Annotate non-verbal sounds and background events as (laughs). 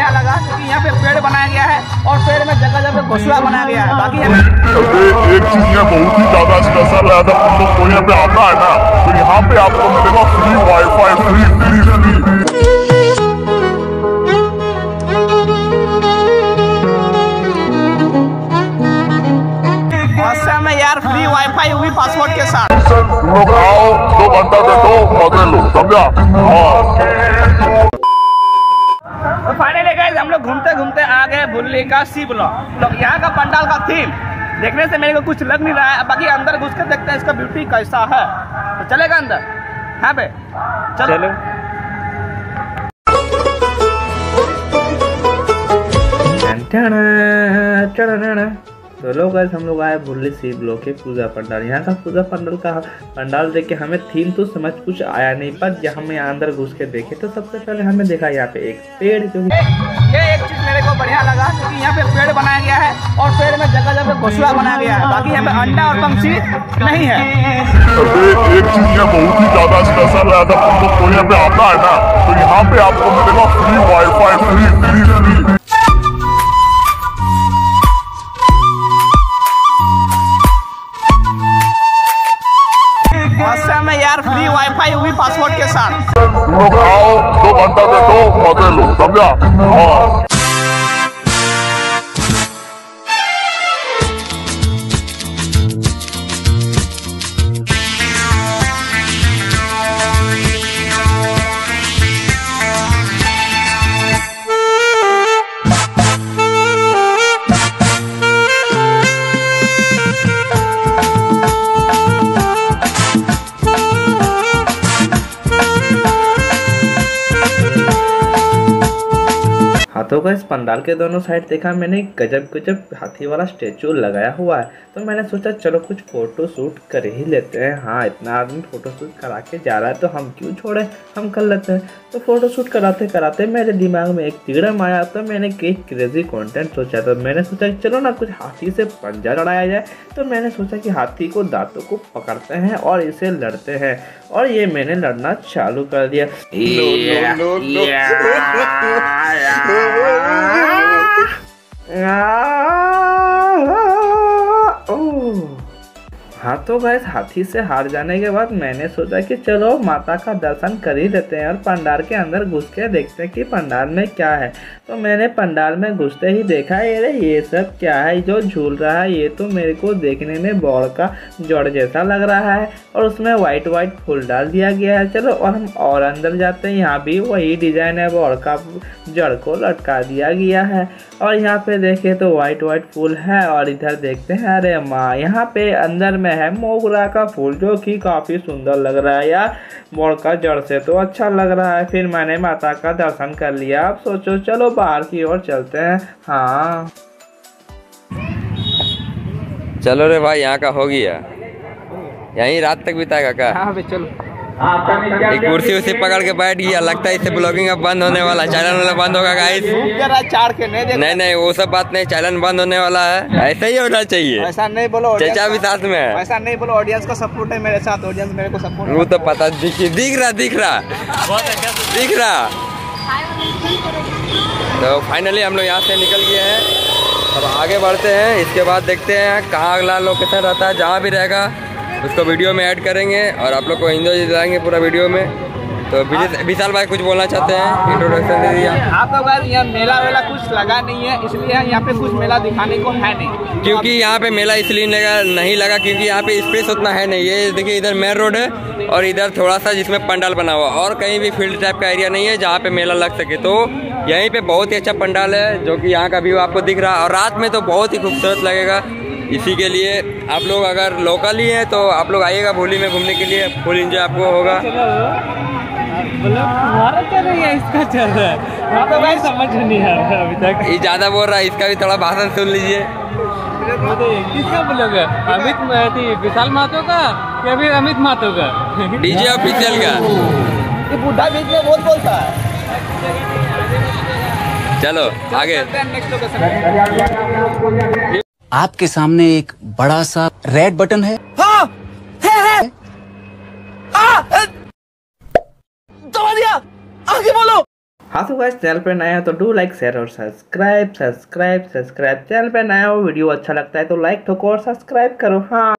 बढ़िया लगा क्योंकि यहाँ पे पेड़ बनाया गया है और पेड़ में जगह जगह घोसला बनाया गया है। बाकी एक चीज़ यहाँ बहुत ही ज़्यादा स्पेशल है अगर तुम लोग कोई यहाँ पे आता है ना तो यहाँ पे आपको मिलेगा free wifi free free free यार फ्री वाईफाई हुई पासवर्ड के साथ। तुम लोग आओ दो घंटा बैठो मज़े लो समझा? हाँ तो फाइनली गाइस हम लोग घूमते घूमते आ का सी ब्लॉक। यहाँ का पंडाल का थीम देखने से मेरे को कुछ लग नहीं रहा है। बाकी अंदर घुस कर देखते हैं इसका ब्यूटी कैसा है। तो चलेगा अंदर? है बे, चलो। तो लोग आज हम लोग आए बुल्ली सी ब्लॉक के पूजा पंडाल। यहाँ का पूजा पंडाल का पंडाल देख के हमें थीम तो समझ कुछ आया नहीं पर जब हम यहाँ अंदर घुस के देखे तो सबसे पहले हमें देखा यहाँ पे एक पेड़ जो ये एक चीज़ मेरे को बढ़िया लगा क्योंकि यहाँ पे पेड़ बनाया गया है और पेड़ में जगह जगह घोसला बनाया गया है। बाकी यहाँ पे अंडा और पंछी नहीं है। एक चीज़ यहाँ बहुत ही ज़्यादा स्पेशल है अगर तुम लोग कोई यहाँ पे आता है ना तो यहाँ पे आपको मिलेगा free wifi free free free password के साथ। दो घंटा दो लो समझा? हाँ। हाथों का इस पंडाल के दोनों साइड देखा मैंने गजब गजब हाथी वाला स्टेचू लगाया हुआ है। तो मैंने सोचा चलो कुछ फ़ोटो शूट कर ही लेते हैं। हाँ इतना आदमी फ़ोटो शूट करा के जा रहा है तो हम क्यों छोड़े? हम कर लेते हैं। तो फ़ोटो शूट कराते कराते मेरे दिमाग में एक तिगड़म आया तो मैंने एक क्रेजी कॉन्टेंट सोचा। तो मैंने सोचा चलो ना कुछ हाथी से पंजा लड़ाया जाए। तो मैंने सोचा कि हाथी को दांतों को पकड़ते हैं और इसे लड़ते हैं। और ये मैंने लड़ना चालू कर दिया। हाँ (laughs) तो गैस, हाथी से हार जाने के बाद मैंने सोचा कि चलो माता का दर्शन कर ही लेते हैं और पंडाल के अंदर घुस के देखते हैं कि पंडाल में क्या है। तो मैंने पंडाल में घुसते ही देखा, अरे, ये सब क्या है? जो झूल रहा है, ये तो मेरे को देखने में बॉल का जड़ जैसा लग रहा है। और उसमें वाइट वाइट फूल डाल दिया गया है। चलो, और हम और अंदर जाते हैं। यहाँ भी वही डिज़ाइन है, बॉल का जड़ को लटका दिया गया है। और यहाँ पे देखे तो वाइट वाइट फूल है और इधर देखते हैं, अरे, माँ, यहाँ पे अंदर में है मोगरा का फूल जो कि काफ़ी सुंदर लग रहा है यार। मोड़ का जड़ से तो अच्छा लग रहा है। फिर मैंने माता का दर्शन कर लिया। अब सोचो चलो बाहर की ओर चलते हैं। हाँ। चलो रे भाई यहाँ का हो गया। यहीं रात तक बिताएगा क्या? हाँ भाई चलो। एक कुर्सी उसी पकड़ के बैठ गया लगता है इससे ब्लॉगिंग अब बंद होने वाला चैनल वाला बंद होगा गाइस नहीं नहीं नहीं वो सब बात नहीं चैनल बंद होने वाला है। ऐसा ही होना चाहिए। ऐसा नहीं बोलो चचा भी साथ में है। ऐसा नहीं बोलो ऑडियंस का सपोर्ट है मेरे साथ ऑडियंस मेरे को सपोर्ट वो तो पता दिख दिख रहा दिख रहा। दिख रहा। तो फाइनली हम लोग यहाँ से निकल गए हैं। अब आगे बढ़ते हैं इसके बाद देखते हैं कहाँ अगला लोकेशन रहता है जहाँ भी रहेगा। उसको वीडियो में ऐड करेंगे और आप लोग को एंजॉय दिलाएँगे पूरा वीडियो में। तो विशाल भाई कुछ बोलना चाहते हैं? इंट्रोडक्शन दे दिया। आप लोग यहाँ मेला वेला कुछ लगा नहीं है इसलिए यहाँ पे कुछ मेला दिखाने को है नहीं। क्योंकि यहाँ पे मेला इसलिए लगा नहीं लगा क्योंकि यहाँ पे स्पेस उतना है नहीं। ये देखिए इधर मेन रोड है और इधर थोड़ा सा जिसमें पंडाल बना हुआ और कहीं भी फ़ील्ड टाइप का एरिया नहीं है जहाँ पे मेला लग सके। तो यहीं पे बहुत ही अच्छा पंडाल है जो कि यहाँ का व्यू आपको दिख रहा है। और रात में तो बहुत ही खूबसूरत लगेगा। इसी के लिए आप लोग अगर लोकल ही हैं तो आप लोग आइएगा भोली में घूमने के लिए। फुल इंजॉय आपको होगा। इसका चल रहा है भाई समझ नहीं आ रहा अभी तक ये ज़्यादा बोल रहा है, इसका भी थोड़ा भाषण सुन लीजिए। किसका अमित विशाल महतो का। या फिर अमित महतो का डीजे का ये बीच में बहुत बोलता है चलो, आगे। आपके सामने एक बड़ा सा रेड बटन है। दबा दिया। आगे बोलो। हाँ तो गाइस चैनल पे नया है तो डू लाइक शेयर और सब्सक्राइब सब्सक्राइब सब्सक्राइब चैनल पे नया हो वीडियो अच्छा लगता है तो लाइक ठोको और सब्सक्राइब करो। हाँ।